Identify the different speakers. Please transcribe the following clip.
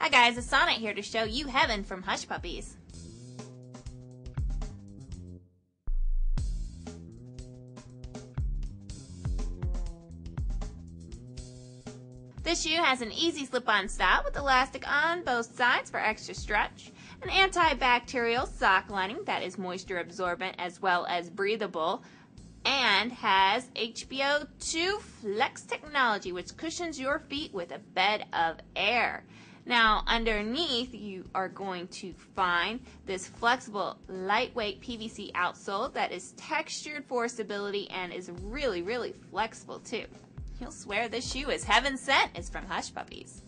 Speaker 1: Hi guys, it's Sonnet here to show you heaven from Hush Puppies. This shoe has an easy slip-on style with elastic on both sides for extra stretch, an antibacterial sock lining that is moisture absorbent as well as breathable, and has HPO2 Flex technology which cushions your feet with a bed of air. Now underneath you are going to find this flexible lightweight PVC outsole that is textured for stability and is really really flexible too. You'll swear this shoe is heaven sent. It's from Hush Puppies.